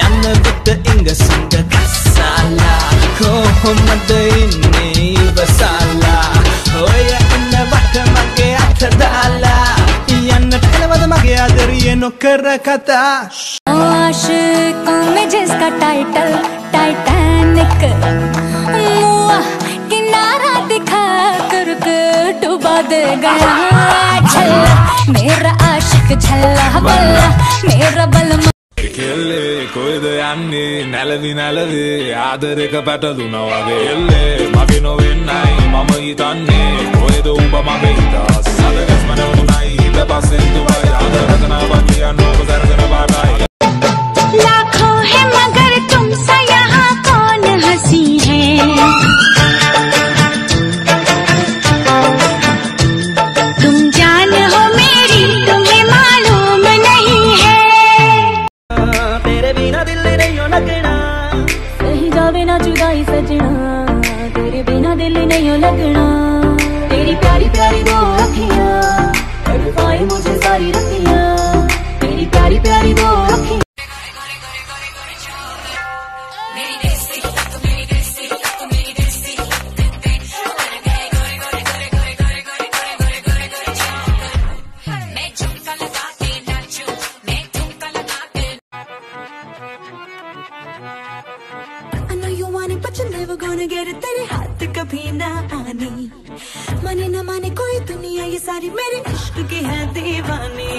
යන්නකොට ඉඟසුන්ට කස්සාලා කොහොමද ඉන්නේ ඉවසාලා ඔය එන්න වට මගේ අත දාලා යන්නට එනවද මගේ ආදරිය නොකර කතා ආශිකු මේ ජිස්ක ටයිටල් ටයිටැනික් මුවා किनारा दिखा करके डुबा दे गया छल्ला मेरा आशिक छल्ला बल्ला मेरा बलमा කොහෙද යන්නේ නැලවි නැලවි ආදරෙක පැටලුන වගේ එල්ලේ මගේ නොවෙන්නයි මම හිතන්නේ කොහෙද උඹ මගේ හිතා आई सजना तेरे बिना दिल नहीं लगना never gonna get it तेरे हाथ कभी ना आनी माने ना माने कोई दुनिया ये सारी मेरे इश्क की है दीवानी